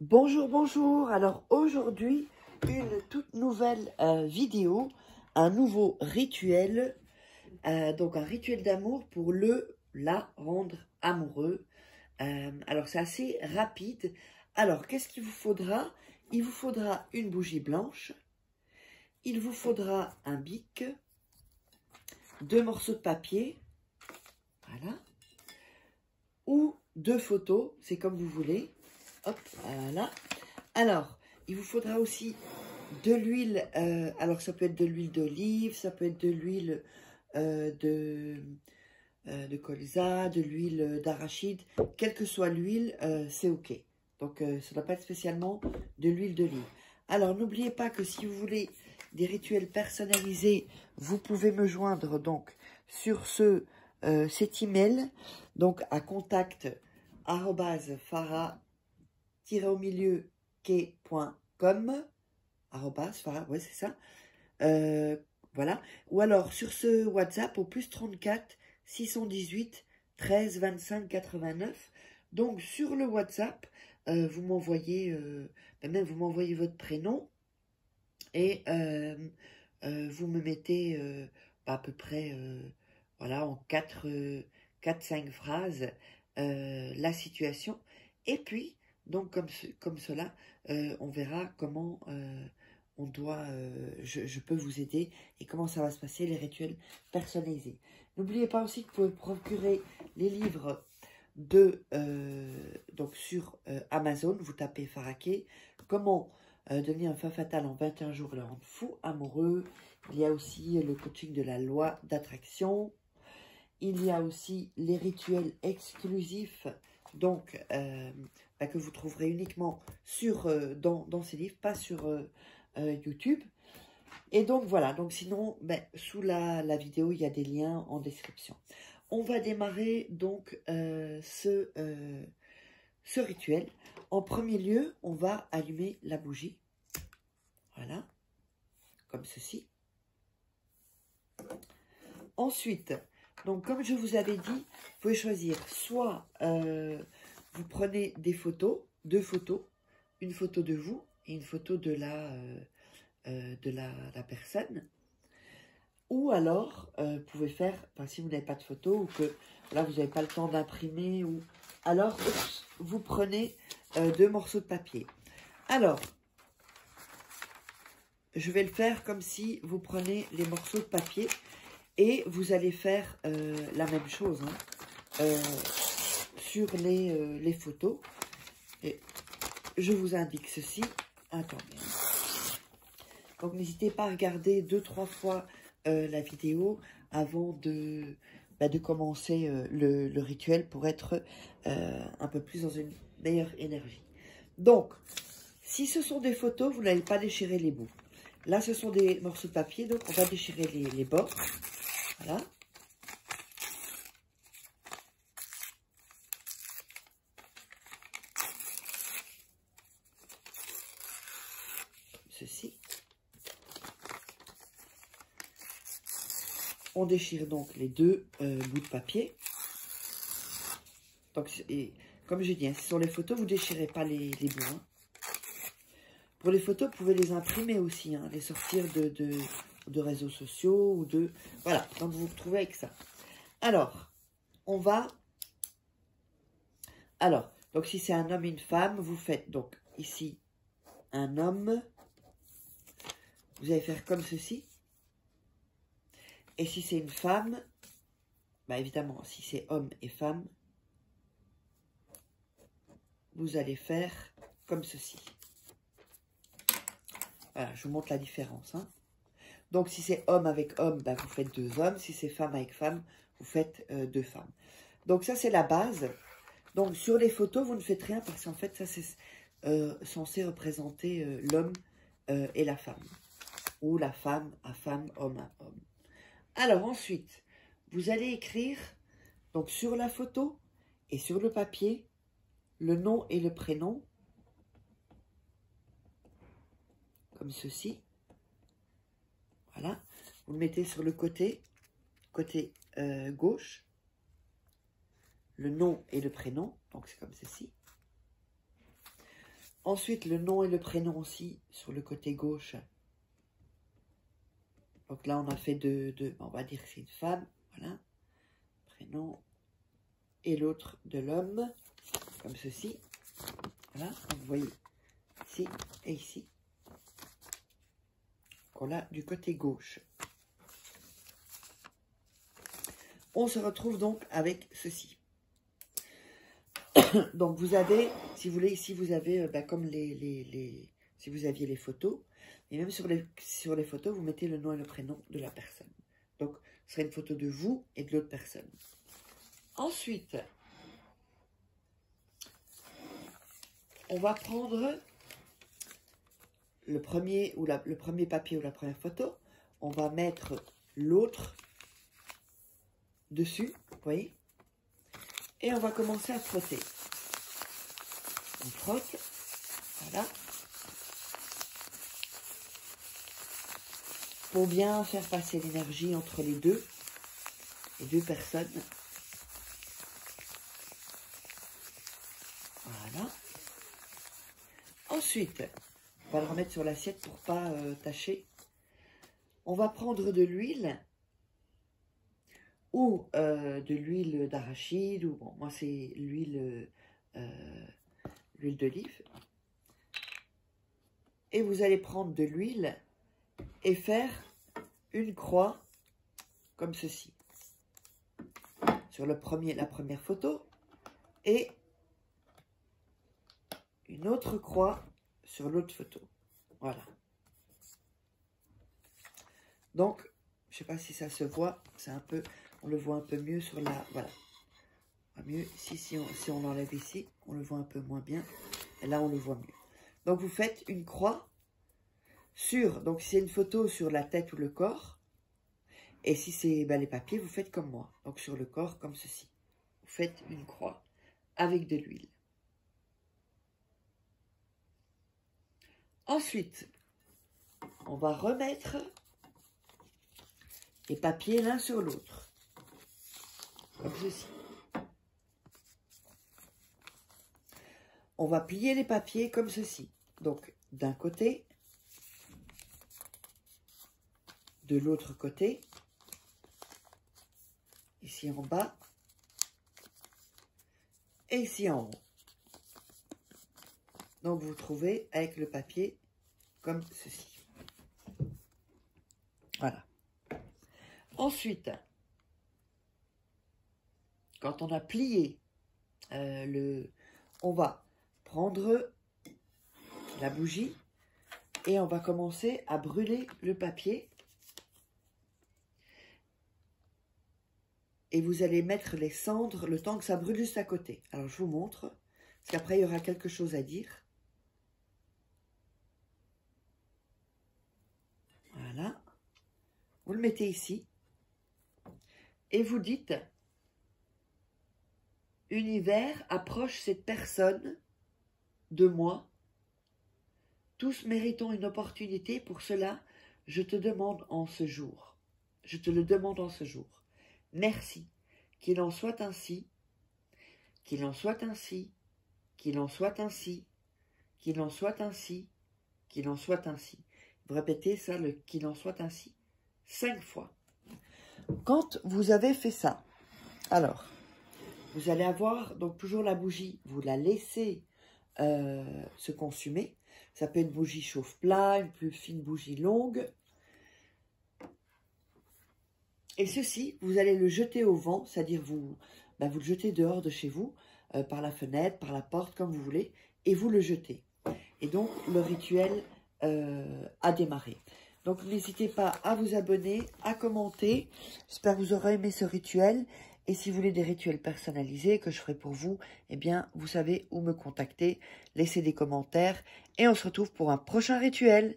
Bonjour, bonjour. Alors aujourd'hui, une toute nouvelle euh, vidéo, un nouveau rituel, euh, donc un rituel d'amour pour le, la rendre amoureux. Euh, alors c'est assez rapide. Alors qu'est-ce qu'il vous faudra? Il vous faudra une bougie blanche, il vous faudra un bic, deux morceaux de papier, voilà, ou deux photos, c'est comme vous voulez. Hop, voilà. Alors, il vous faudra aussi de l'huile. Euh, alors, ça peut être de l'huile d'olive, ça peut être de l'huile euh, de, euh, de colza, de l'huile d'arachide. Quelle que soit l'huile, c'est OK. Donc, ça ne doit pas être spécialement de l'huile d'olive. Alors, n'oubliez pas que si vous voulez des rituels personnalisés, vous pouvez me joindre donc sur ce, cet email, donc à contact au milieu quai.com ouais c'est ça. Euh, voilà. Ou alors sur ce WhatsApp au plus 34 618 13 25 89. Donc sur le WhatsApp, euh, vous m'envoyez, euh, ben même vous m'envoyez votre prénom et vous me mettez à peu près, voilà, en 4-5 phrases la situation. Et puis, donc, comme, comme cela, euh, on verra comment euh, on doit, euh, je, peux vous aider et comment ça va se passer, les rituels personnalisés. N'oubliez pas aussi que vous pouvez procurer les livres de, donc sur Amazon, vous tapez Faraké, comment devenir un femme fatale en 21 jours le rendre fou, amoureux. Il y a aussi le coaching de la loi d'attraction. Il y a aussi les rituels exclusifs, donc bah, que vous trouverez uniquement sur, euh, dans, ces livres, pas sur euh, euh, YouTube. Et donc voilà, donc sinon, ben, sous la, vidéo, il y a des liens en description. On va démarrer donc ce, ce rituel. En premier lieu, on va allumer la bougie. Voilà, comme ceci. Ensuite, donc comme je vous avais dit, vous pouvez choisir soit vous prenez des photos, deux photos, une photo de vous et une photo de la, euh, euh, de la, personne. Ou alors, euh, vous pouvez faire, si vous n'avez pas de photo ou que là vous n'avez pas le temps d'imprimer, ou alors vous prenez deux morceaux de papier. Alors, je vais le faire comme si vous prenez les morceaux de papier et vous allez faire la même chose. Hein sur les, euh, les photos. Et je vous indique ceci. Attendez. Donc, n'hésitez pas à regarder deux, trois fois euh, la vidéo avant de, bah, de commencer euh, le, rituel pour être un peu plus dans une meilleure énergie. Donc, si ce sont des photos, vous n'allez pas déchirer les bouts. Là, ce sont des morceaux de papier, donc on va déchirer les, bords. On déchire donc les deux euh, bouts de papier. Et, comme je dis, hein, sur les photos, vous ne déchirez pas les, bouts. Hein. Pour les photos, vous pouvez les imprimer aussi, hein, les sortir de, de, réseaux sociaux ou de... Voilà, donc vous vous retrouvez avec ça. Alors, on va... Alors, donc si c'est un homme et une femme, vous faites donc ici un homme. Vous allez faire comme ceci. Et si c'est une femme, bah évidemment, si c'est homme et femme, vous allez faire comme ceci. Voilà, je vous montre la différence. Hein. Donc, si c'est homme avec homme, bah, vous faites deux hommes. Si c'est femme avec femme, vous faites euh, deux femmes. Donc, ça, c'est la base. Donc, sur les photos, vous ne faites rien parce qu'en fait, ça, c'est euh, censé représenter euh, l'homme et la femme. Ou la femme à femme, homme à homme. Alors ensuite, vous allez écrire donc sur la photo et sur le papier le nom et le prénom, comme ceci. Voilà, vous le mettez sur le côté, côté euh, gauche, le nom et le prénom, donc c'est comme ceci. Ensuite, le nom et le prénom aussi sur le côté gauche. Donc là, on a fait deux, deux on va dire que c'est une femme, voilà, prénom, et l'autre de l'homme, comme ceci. Voilà, vous voyez, ici et ici. Qu'on a du côté gauche. On se retrouve donc avec ceci. donc vous avez, si vous voulez, ici vous avez, euh, bah, comme les, si vous aviez les photos, et même sur les, sur les photos, vous mettez le nom et le prénom de la personne. Donc, ce serait une photo de vous et de l'autre personne. Ensuite, on va prendre le premier, ou le premier papier ou la première photo. On va mettre l'autre dessus, vous voyez? Et on va commencer à frotter. On frotte, voilà. Pour bien faire passer l'énergie entre les deux, les deux personnes. Voilà. Ensuite, on va le remettre sur l'assiette pour pas euh, tâcher. On va prendre de l'huile ou euh, de l'huile d'arachide, ou bon, moi c'est l'huile euh, l'huile d'olive. Et vous allez prendre de l'huile et faire une croix comme ceci. Sur le premier, la première photo et une autre croix sur l'autre photo. Voilà. Donc, je sais pas si ça se voit, c'est un peu, on le voit un peu mieux sur la, voilà. Mieux, si, si on, si on l'enlève ici, on le voit un peu moins bien. Et là, on le voit mieux. Donc, vous faites une croix sur, donc c'est une photo sur la tête ou le corps. Et si c'est ben, les papiers, vous faites comme moi. Donc, sur le corps, comme ceci. Vous faites une croix avec de l'huile. Ensuite, on va remettre les papiers l'un sur l'autre. Comme ceci. On va plier les papiers comme ceci. Donc, d'un côté, de l'autre côté, ici en bas, et ici en haut. Donc, vous trouvez avec le papier comme ceci. Voilà. Ensuite, quand on a plié euh, le... On va prendre la bougie et on va commencer à brûler le papier. Et vous allez mettre les cendres le temps que ça brûle juste à côté. Alors, je vous montre, parce qu'après, il y aura quelque chose à dire. Voilà. Vous le mettez ici et vous dites Univers approche cette personne de moi. Tous méritons une opportunité, pour cela, je te demande en ce jour. Je te le demande en ce jour. Merci. Qu'il en soit ainsi. Qu'il en soit ainsi. Qu'il en soit ainsi. Qu'il en soit ainsi. Qu'il en soit ainsi. Vous répétez ça, le qu'il en soit ainsi, cinq fois. Quand vous avez fait ça, alors, vous allez avoir donc toujours la bougie, vous la laissez euh, se consumer. Ça peut être une bougie chauffe-plat, une plus fine bougie longue. Et ceci, vous allez le jeter au vent, c'est-à-dire vous, ben vous le jetez dehors de chez vous, euh, par la fenêtre, par la porte, comme vous voulez, et vous le jetez. Et donc, le rituel euh, à démarrer. Donc n'hésitez pas à vous abonner, à commenter. J'espère que vous aurez aimé ce rituel. Et si vous voulez des rituels personnalisés que je ferai pour vous, eh bien, vous savez où me contacter. Laissez des commentaires et on se retrouve pour un prochain rituel.